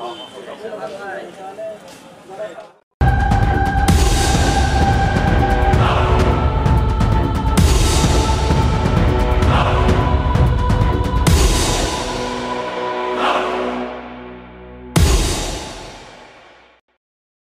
好谢谢